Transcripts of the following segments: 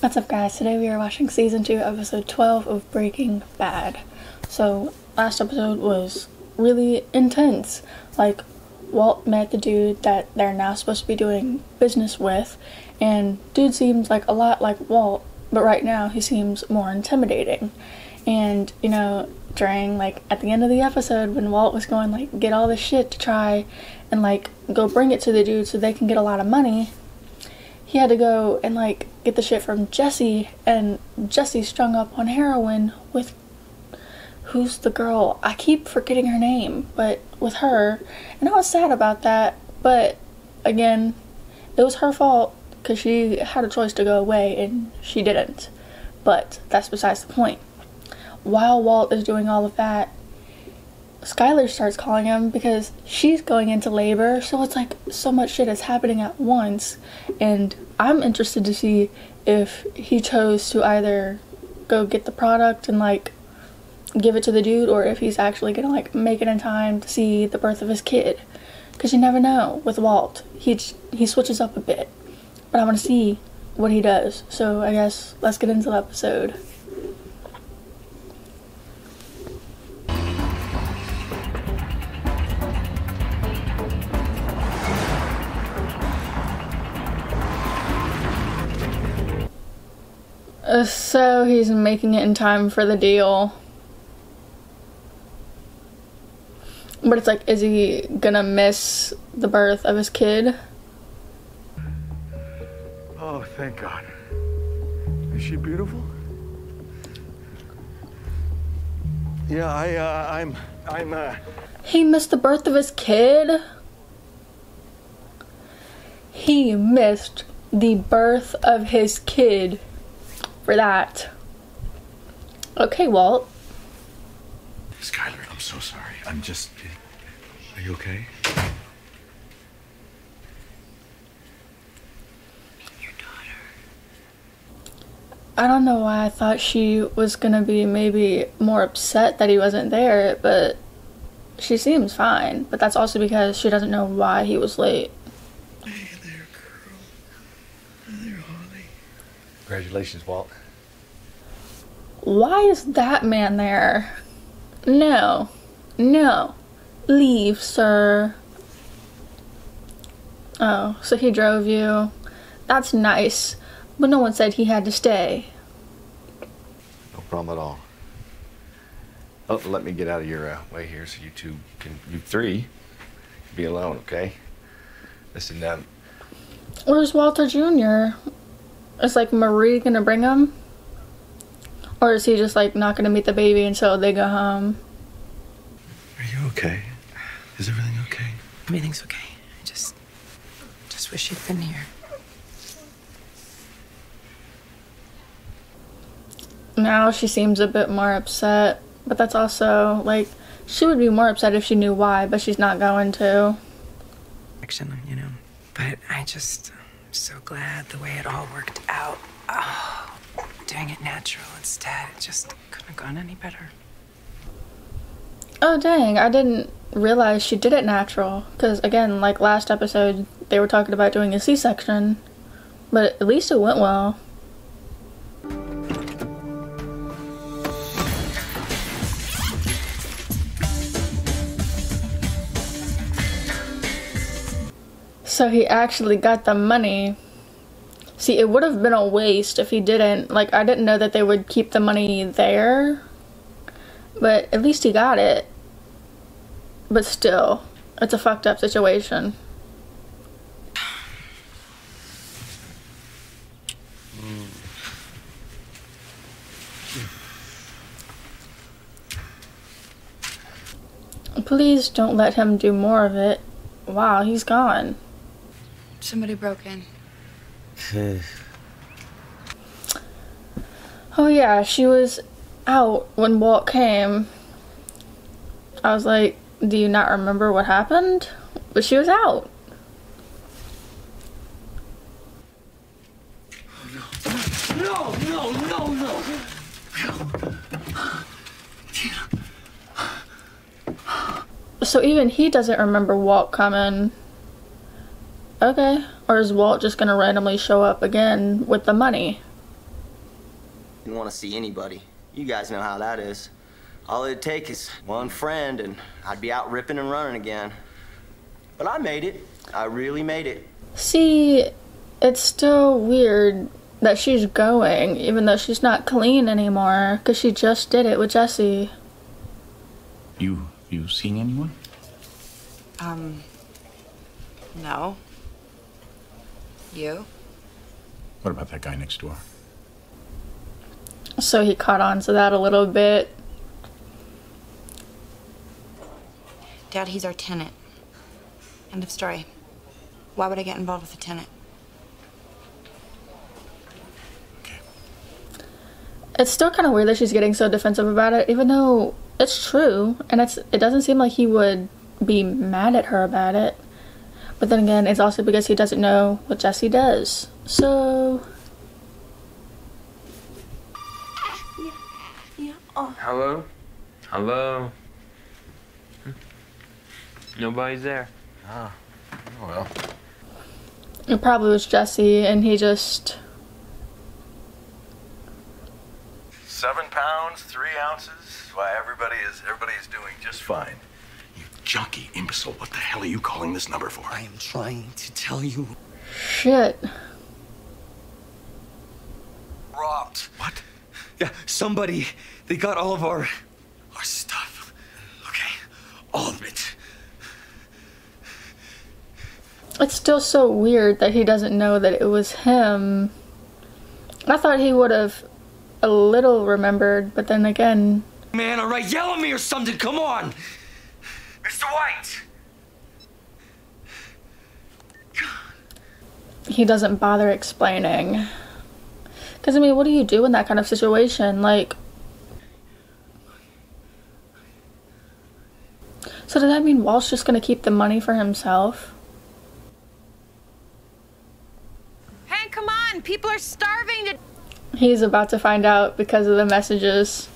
What's up guys? Today we are watching season 2 episode 12 of Breaking Bad. So last episode was really intense. Like Walt met the dude that they're now supposed to be doing business with and dude seems like a lot like Walt but right now he seems more intimidating. And you know during like at the end of the episode when Walt was going like get all this shit to try and like go bring it to the dude so they can get a lot of money he had to go and like get the shit from Jesse, and Jesse strung up on heroin with who's the girl? I keep forgetting her name, but with her, and I was sad about that. But again, it was her fault because she had a choice to go away and she didn't. But that's besides the point. While Walt is doing all of that, Skyler starts calling him because she's going into labor, so it's like so much shit is happening at once. And I'm interested to see if he chose to either go get the product and like give it to the dude or if he's actually gonna like make it in time to see the birth of his kid. Because you never know with Walt. He, he switches up a bit. But I want to see what he does. So I guess let's get into the episode. Uh, so he's making it in time for the deal. But it's like, is he gonna miss the birth of his kid? Oh, thank God. Is she beautiful? Yeah, I, uh, I'm, I'm, uh... He missed the birth of his kid? He missed the birth of his kid for that. Okay, Walt. Skyler, I'm so sorry. I'm just. Are you okay? Your daughter. I don't know why I thought she was gonna be maybe more upset that he wasn't there, but she seems fine. But that's also because she doesn't know why he was late. Hey there, girl. Hey there, Holly. Congratulations, Walt. Why is that man there? No. No. Leave, sir. Oh, so he drove you. That's nice. But no one said he had to stay. No problem at all. Oh, let me get out of your uh, way here so you two can, you three, can be alone, okay? Listen, um, Where's Walter Jr.? Is like Marie gonna bring him? Or is he just like not gonna meet the baby until they go home? are you okay? Is everything okay? Everything's okay. I just, just wish you'd been here. Now she seems a bit more upset, but that's also like she would be more upset if she knew why, but she's not going to. Action, you know. But I just, I'm so glad the way it all worked out. Oh, doing it natural instead. It just couldn't have gone any better. Oh dang, I didn't realize she did it natural. Because again, like last episode, they were talking about doing a C section, but at least it went well. So he actually got the money. See, it would have been a waste if he didn't. Like, I didn't know that they would keep the money there. But at least he got it. But still, it's a fucked up situation. Please don't let him do more of it. Wow, he's gone. Somebody broke in. Oh yeah, she was out when Walt came. I was like, do you not remember what happened? But she was out. No, no, no, no! So even he doesn't remember Walt coming. Okay. Or is Walt just gonna randomly show up again with the money? Didn't want to see anybody. You guys know how that is. All it'd take is one friend, and I'd be out ripping and running again. But I made it. I really made it. See, it's still weird that she's going, even though she's not clean anymore, because she just did it with Jesse. You you seen anyone? Um, no. You? What about that guy next door? So he caught on to that a little bit. Dad, he's our tenant. End of story. Why would I get involved with a tenant? It's still kind of weird that she's getting so defensive about it, even though it's true, and it's it doesn't seem like he would be mad at her about it. But then again, it's also because he doesn't know what Jesse does. So Hello? Hello? Nobody's there. Oh well. it probably was Jesse, and he just Seven pounds, three ounces. Why, everybody is everybody is doing just fine. You junkie imbecile, what the hell are you calling this number for? I am trying to tell you. shit. Robbed. What? Yeah, somebody. They got all of our our stuff. Okay, all of it. It's still so weird that he doesn't know that it was him. I thought he would have a little remembered, but then again, Man, all right, yell at me or something. Come on, Mr. White. He doesn't bother explaining. Because, I mean, what do you do in that kind of situation? Like, so does that mean Walt's just gonna keep the money for himself? Hank, come on! People are starving to. He's about to find out because of the messages.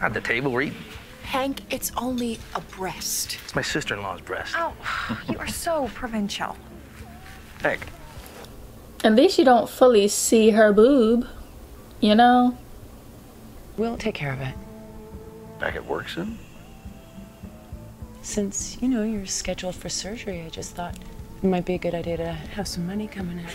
At the table, we're eating. Hank, it's only a breast. It's my sister-in-law's breast. Oh, you are so provincial. Heck, At least you don't fully see her boob, you know? We'll take care of it. back at work soon? Since, you know, you're scheduled for surgery, I just thought it might be a good idea to have some money coming in.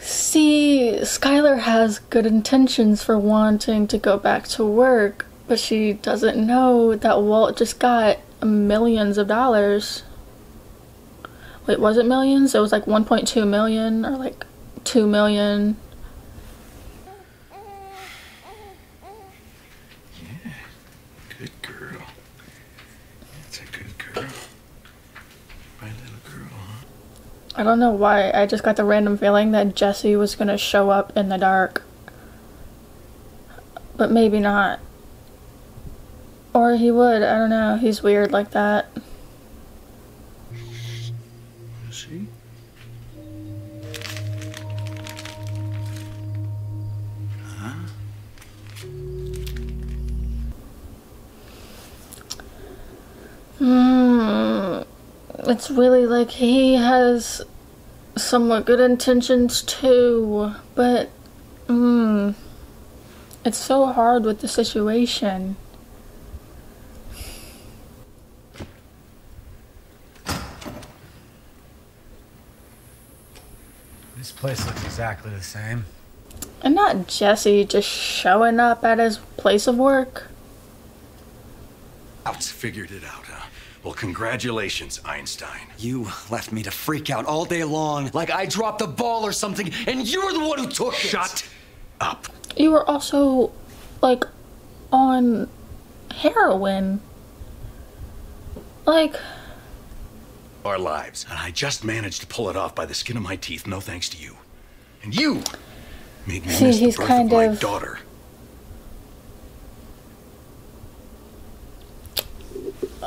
See, Skyler has good intentions for wanting to go back to work, but she doesn't know that Walt just got millions of dollars. Wait, was it millions? It was like 1.2 million or like 2 million. Good girl. That's a good girl. My little girl, huh? I don't know why. I just got the random feeling that Jesse was gonna show up in the dark. But maybe not. Or he would. I don't know. He's weird like that. See? Hmm. It's really like he has somewhat good intentions too, but hmm. It's so hard with the situation. This place looks exactly the same. And not Jesse just showing up at his place of work. Outs figured it out, huh? Well, congratulations, Einstein. You left me to freak out all day long, like I dropped the ball or something, and you were the one who took it. Shut up. You were also like on heroin. Like Our lives, and I just managed to pull it off by the skin of my teeth, no thanks to you. And you made me See, miss the he's birth kind of my of- daughter.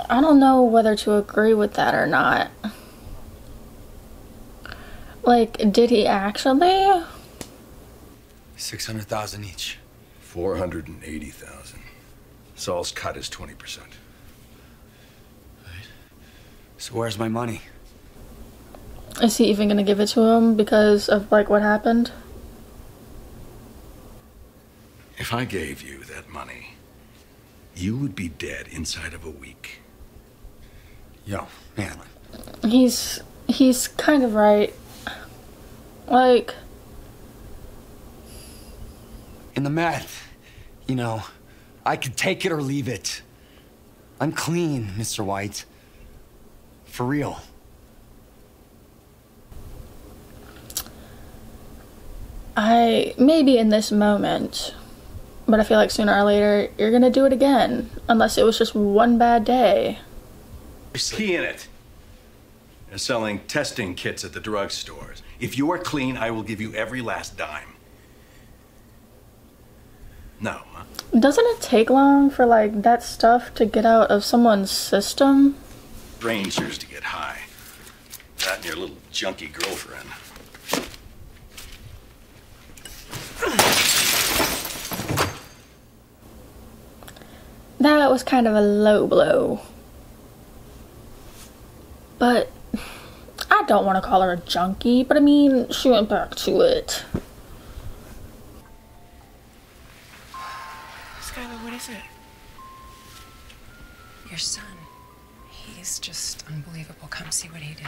I don't know whether to agree with that or not. Like, did he actually? 600,000 each. 480,000. Saul's cut is 20%. Right. So where's my money? Is he even gonna give it to him because of like what happened? If I gave you that money, you would be dead inside of a week. Yo, man. He's he's kind of right. Like In the math, you know, I could take it or leave it. I'm clean, Mr. White. For real. I maybe in this moment, but I feel like sooner or later you're gonna do it again, unless it was just one bad day. Key in it. They're selling testing kits at the drugstores. If you are clean, I will give you every last dime. No, huh? Doesn't it take long for like that stuff to get out of someone's system? Strangers to get high. That and your little junky girlfriend. That was kind of a low blow. But I don't want to call her a junkie, but I mean, she went back to it. Skyler, what is it? Your son. He's just unbelievable. Come see what he did.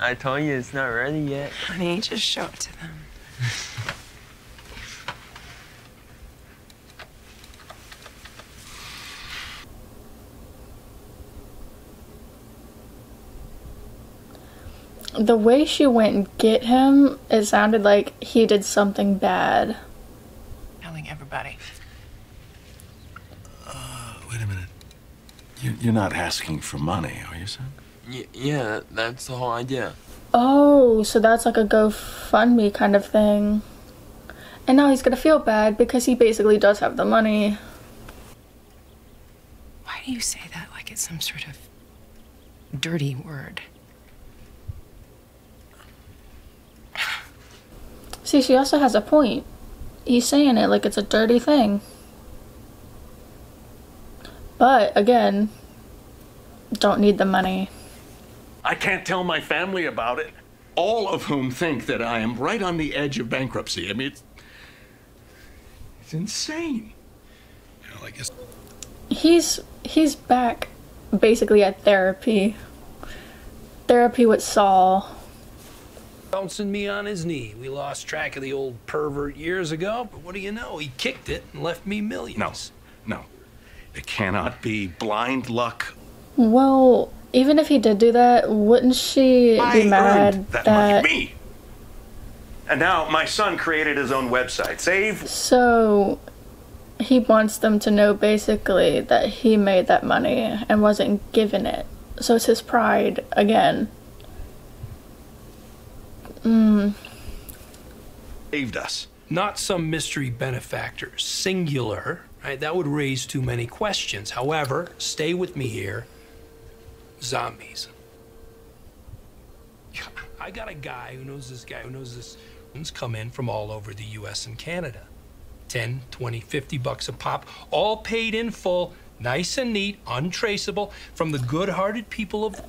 I told you it's not ready yet. Honey, just show it to them. The way she went and get him, it sounded like he did something bad. Telling everybody. Uh, wait a minute. You, you're not asking for money, are you, son? Y- yeah, that's the whole idea. Oh, so that's like a GoFundMe kind of thing. And now he's gonna feel bad because he basically does have the money. Why do you say that like it's some sort of dirty word? See, she also has a point. He's saying it like it's a dirty thing. But again, don't need the money. I can't tell my family about it. All of whom think that I am right on the edge of bankruptcy. I mean, it's, it's insane. Well, I guess He's he's back basically at therapy. Therapy with Saul. Bouncing me on his knee. We lost track of the old pervert years ago, but what do you know? He kicked it and left me millions. No, no. It cannot be blind luck. Well, even if he did do that, wouldn't she I be earned mad that, that money. Me. And now my son created his own website. Save. So he wants them to know basically that he made that money and wasn't given it. So it's his pride again. Mm, Saved us. Not some mystery benefactor, singular, right? That would raise too many questions. However, stay with me here. Zombies. I got a guy who knows this guy who knows this. Ones come in from all over the US and Canada. 10, 20, 50 bucks a pop, all paid in full, nice and neat, untraceable, from the good-hearted people of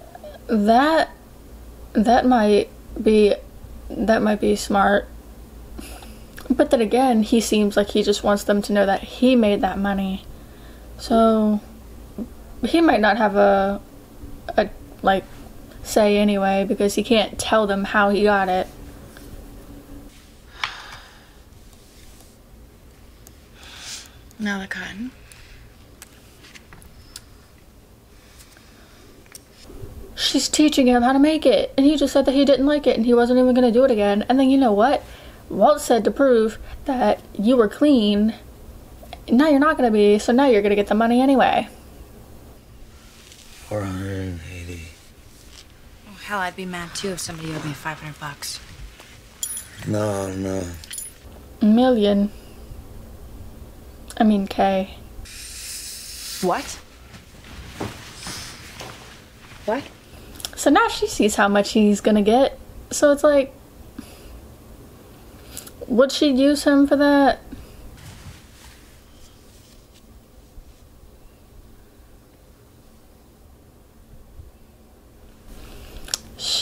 that that might be that might be smart. But then again, he seems like he just wants them to know that he made that money. So he might not have a a like say anyway because he can't tell them how he got it. Now the cotton. She's teaching him how to make it, and he just said that he didn't like it and he wasn't even gonna do it again. And then you know what? Walt said to prove that you were clean. Now you're not gonna be, so now you're gonna get the money anyway. 480. Oh, hell, I'd be mad too if somebody owed me 500 bucks. No, no. Million. I mean, K. What? What? So now she sees how much he's gonna get. So it's like, would she use him for that?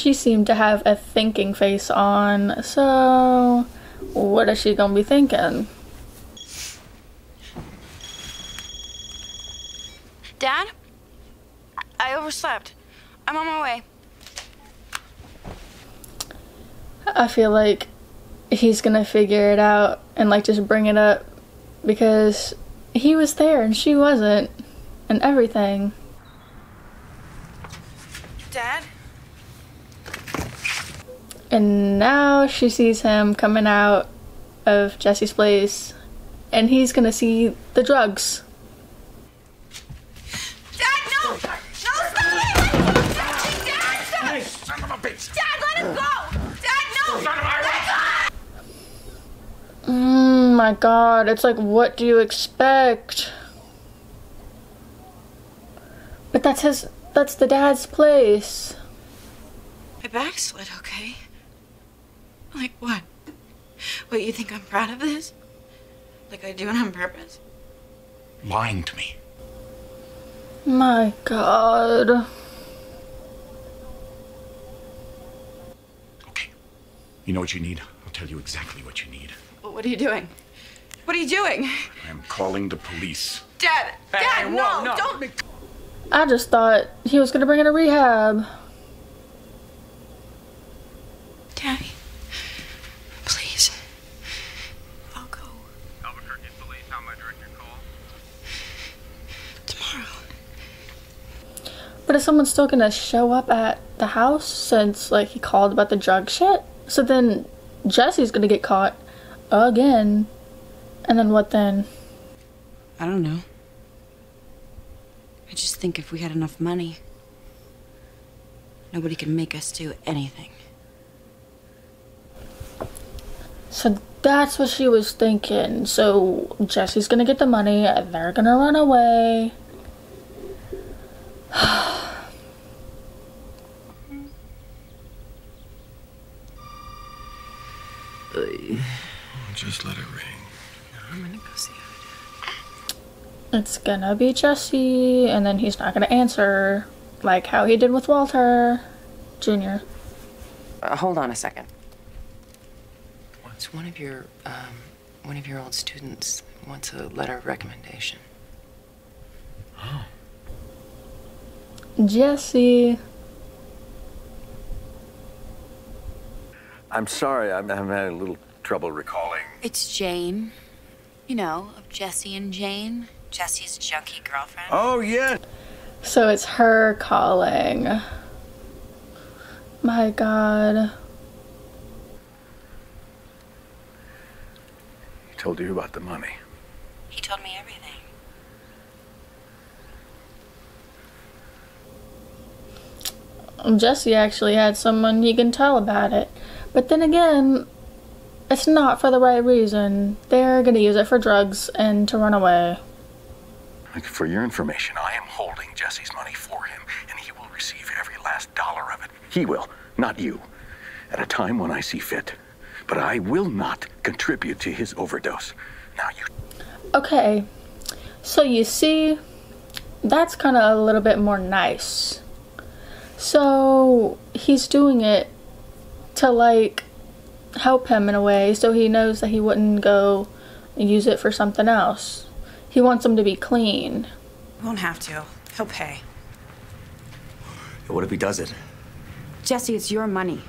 She seemed to have a thinking face on. So, what is she gonna be thinking? Dad? I overslept. I'm on my way. I feel like he's gonna figure it out and like just bring it up because he was there and she wasn't and everything. Dad? And now she sees him coming out of Jesse's place and he's gonna see the drugs. Dad, no! No, stop it! Dad, stop! Son of a bitch! Dad, let him go! Dad, no! Son Let go! Mm, my god, it's like, what do you expect? But that's his, that's the dad's place. My backslid, okay? Like what? What, you think I'm proud of this? Like I do it on purpose? Lying to me. My god. Okay. You know what you need? I'll tell you exactly what you need. Well, what are you doing? What are you doing? I am calling the police. Dad! Dad, hey, no! no. Don't! I just thought he was gonna bring her to rehab. Daddy. Please. Albuquerque police, how may I direct your call? But is someone still gonna show up at the house since like he called about the drug shit? So then Jesse's gonna get caught again. And then what then? I don't know. I just think if we had enough money, nobody could make us do anything. So that's what she was thinking. So Jesse's gonna get the money, they're gonna run away. It's gonna be Jesse, and then he's not gonna answer like how he did with Walter Jr. Uh, hold on a second. It's one of your, um, one of your old students wants a letter of recommendation. Oh. Jesse. I'm sorry, I'm, I'm having a little trouble recalling. It's Jane. You know, of Jesse and Jane. Jesse's junkie girlfriend. Oh, yeah. So it's her calling. My god. He told you about the money. He told me everything. Jesse actually had someone he can tell about it. But then again, it's not for the right reason. They're gonna use it for drugs and to run away. For your information, I am holding Jesse's money for him, and he will receive every last dollar of it. He will, not you. At a time when I see fit. But I will not contribute to his overdose. Now you Okay, so you see, that's kind of a little bit more nice. So he's doing it to like help him in a way so he knows that he wouldn't go use it for something else. He wants them to be clean. Won't have to. He'll pay. What if he does it? Jesse, it's your money.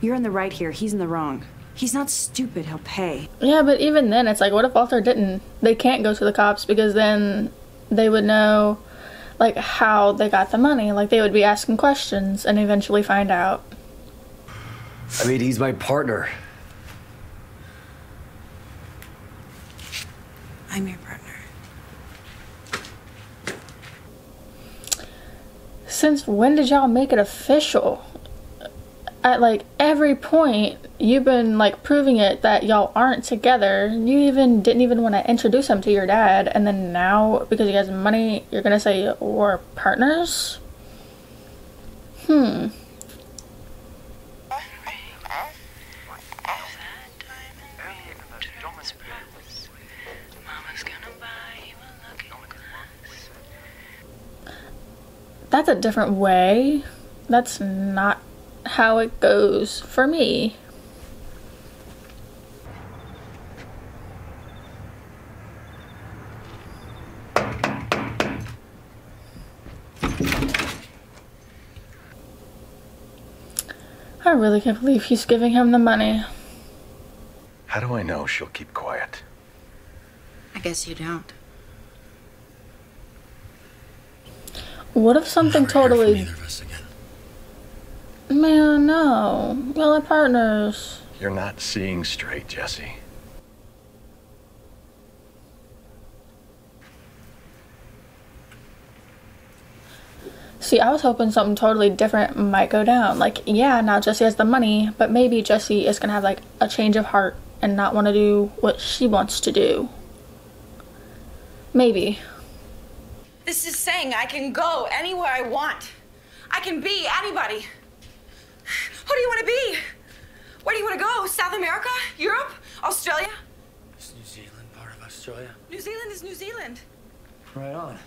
You're in the right here. He's in the wrong. He's not stupid. He'll pay. Yeah, but even then, it's like, what if Walter didn't? They can't go to the cops because then they would know, like, how they got the money. Like, they would be asking questions and eventually find out. I mean, he's my partner. I'm your partner. Since when did y'all make it official? At like every point, you've been like proving it that y'all aren't together. You even didn't even want to introduce him to your dad, and then now because he has money, you're gonna say we're partners? Hmm. That's a different way. That's not how it goes for me. I really can't believe he's giving him the money. How do I know she'll keep quiet? I guess you don't. What if something totally. Man, no. Y'all are partners. You're not seeing straight, Jesse. See, I was hoping something totally different might go down. Like, yeah, now Jesse has the money, but maybe Jesse is gonna have like a change of heart and not want to do what she wants to do. Maybe. This is saying I can go anywhere I want. I can be anybody. Who do you want to be? Where do you want to go? South America? Europe? Australia? Is New Zealand part of Australia? New Zealand is New Zealand. Right on.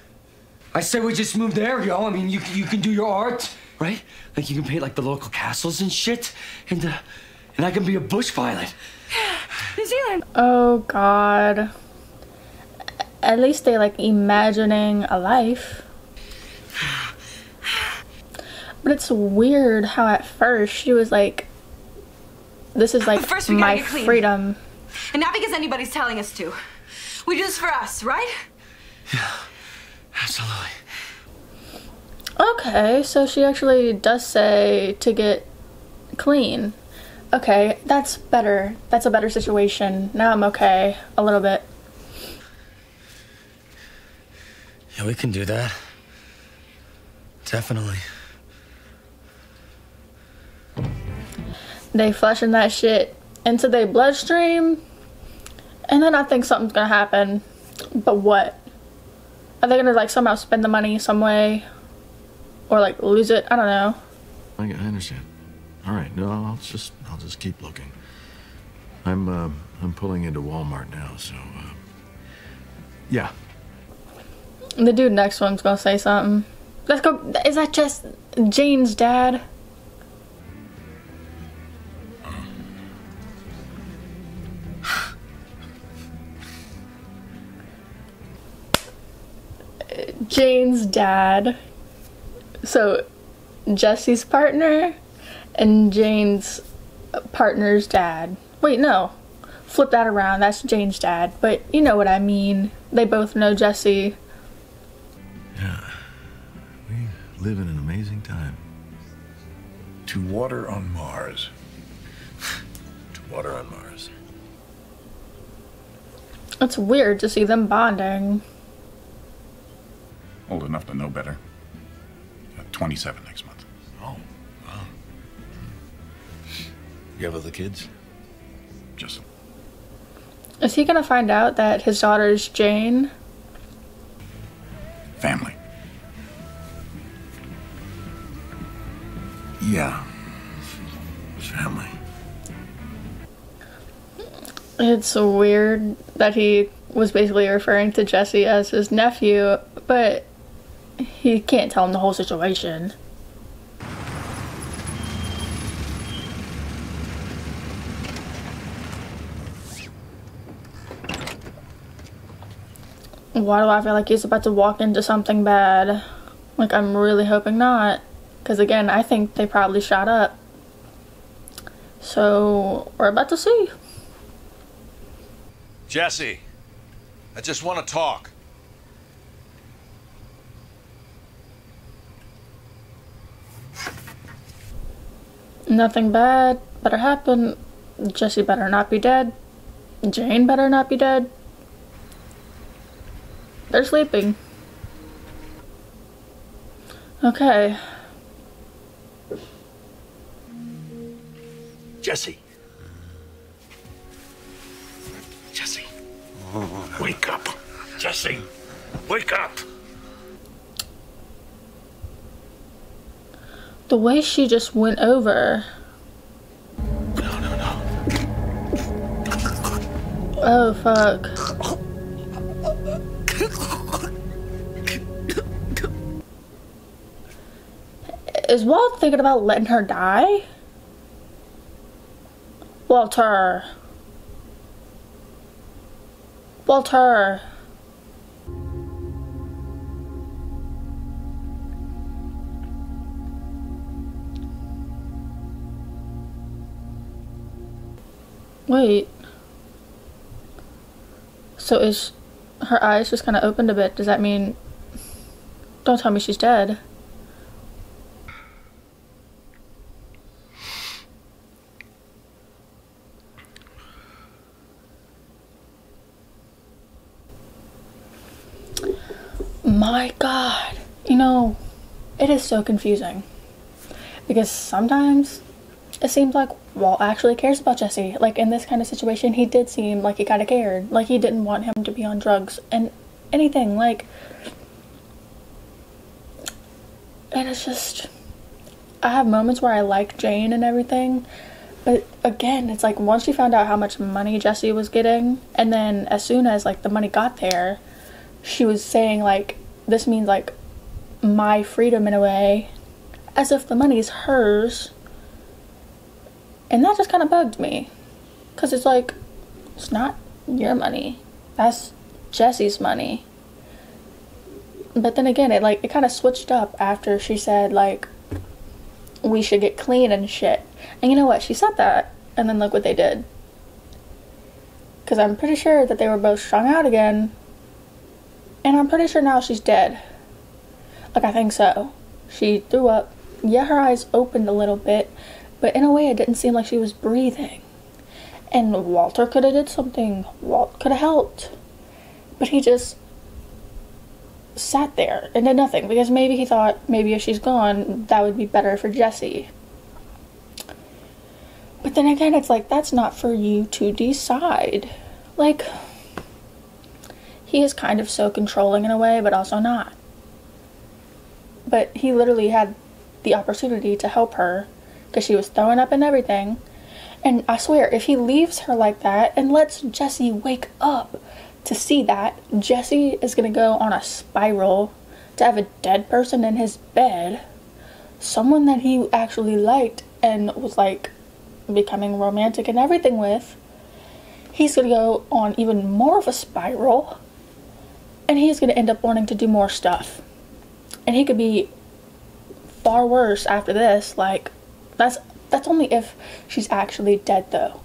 I say we just move there, yo. I mean, you you can do your art, right? Like you can paint like the local castles and shit, and uh, and I can be a bush pilot. New Zealand. Oh God. At least they like imagining a life. But it's weird how at first she was like, "This is like First my freedom." And not because anybody's telling us to. We do this for us, right? Absolutely. Okay, so she actually does say to get clean. Okay, that's better. That's a better situation. Now I'm okay a little bit. Yeah, we can do that. Definitely. They flushing that shit into their bloodstream, and then I think something's gonna happen. But what? Are they gonna like somehow spend the money some way, or like lose it? I don't know. I, I understand. All right, no, I'll just I'll just keep looking. I'm uh, I'm pulling into Walmart now, so uh, yeah. The dude next one's gonna say something. Let's go. Is that just Jane's dad? Jane's dad. So, Jesse's partner and Jane's partner's dad. Wait, no. Flip that around. That's Jane's dad. But you know what I mean. They both know Jesse. We live in an amazing time. To water on Mars. to water on Mars. It's weird to see them bonding. Old enough to know better. Uh, 27 next month. Oh, wow. You have other kids? Just Is he gonna find out that his daughter's Jane? family. Yeah. Family. It's weird that he was basically referring to Jesse as his nephew, but he can't tell him the whole situation. Why do I feel like he's about to walk into something bad? Like, I'm really hoping not. Because, again, I think they probably shot up. So, we're about to see. Jesse, I just want to talk. Nothing bad better happen. Jesse better not be dead. Jane better not be dead. They're sleeping. Okay. Jesse. Jesse. Wake up. Jesse. Wake up. The way she just went over. No, no, no. Oh, fuck. Is Walt thinking about letting her die? Walter. Walter. Wait. So is her eyes just kind of opened a bit? Does that mean. Don't tell me she's dead. My god. You know, it is so confusing. Because sometimes it seems like Walt actually cares about Jesse. Like in this kind of situation, he did seem like he kind of cared. Like he didn't want him to be on drugs and anything. Like, and it's just, I have moments where I like Jane and everything, but again, it's like once she found out how much money Jesse was getting, and then as soon as like the money got there, she was saying like this means like my freedom in a way, as if the money's hers and that just kind of bugged me. Because it's like, it's not your money. That's Jesse's money. But then again, it like, it kind of switched up after she said, like, we should get clean and shit. And you know what? She said that. And then look what they did. Because I'm pretty sure that they were both strung out again. And I'm pretty sure now she's dead. Like, I think so. She threw up. Yeah, her eyes opened a little bit, but in a way it didn't seem like she was breathing. And Walter could have did something. Walt could have helped. But he just sat there and did nothing because maybe he thought maybe if she's gone that would be better for Jesse. But then again it's like that's not for you to decide. Like he is kind of so controlling in a way but also not. But he literally had the opportunity to help her because she was throwing up and everything. And I swear, if he leaves her like that and lets Jesse wake up to see that, Jesse is gonna go on a spiral to have a dead person in his bed, someone that he actually liked and was like becoming romantic and everything with. He's gonna go on even more of a spiral and he's gonna end up wanting to do more stuff. And he could be far worse after this, like that's that's only if she's actually dead though.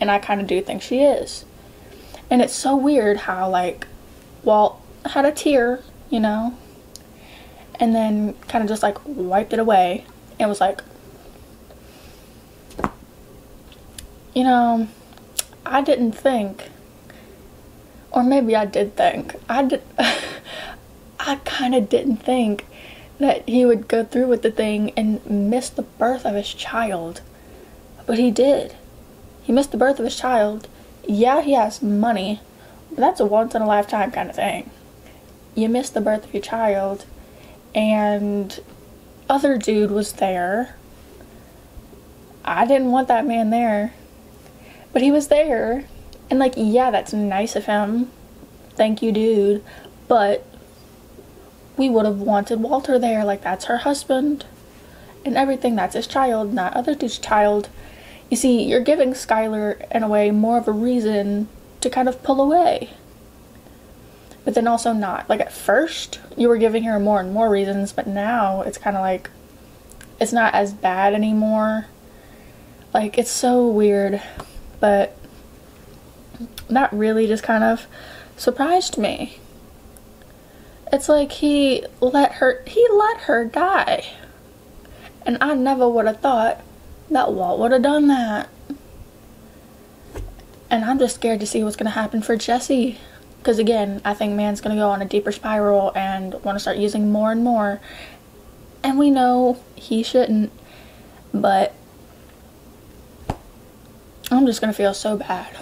And I kind of do think she is. And it's so weird how like Walt had a tear, you know, and then kind of just like wiped it away and was like you know, I didn't think or maybe I did think. I did I kind of didn't think that he would go through with the thing and miss the birth of his child. But he did. He missed the birth of his child. Yeah, he has money, but that's a once in a lifetime kind of thing. You miss the birth of your child, and other dude was there. I didn't want that man there, but he was there. And, like, yeah, that's nice of him. Thank you, dude. But we would have wanted Walter there. Like, that's her husband and everything. That's his child, not other dude's child. You see, you're giving Skyler, in a way, more of a reason to kind of pull away. But then also not. Like, at first, you were giving her more and more reasons, but now it's kind of like it's not as bad anymore. Like, it's so weird. But that really just kind of surprised me. It's like he let her he let her die. And I never would have thought that Walt would have done that. And I'm just scared to see what's going to happen for Jesse. Because again, I think man's going to go on a deeper spiral and want to start using more and more. And we know he shouldn't. But I'm just going to feel so bad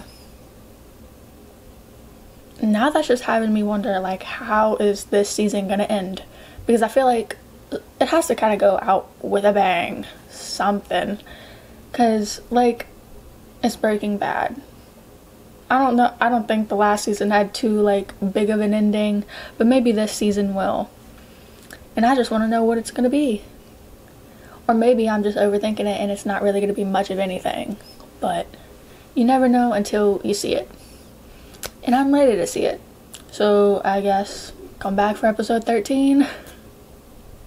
now that's just having me wonder like how is this season gonna end? Because i feel like it has to kind of go out with a bang something. Because like it's breaking bad. I don't know i don't think the last season had too like big of an ending but maybe this season will. And i just want to know what it's gonna be. Or maybe I'm just overthinking it and it's not really to be much of anything. But you never know until you see it. And I'm ready to see it. So I guess come back for episode 13.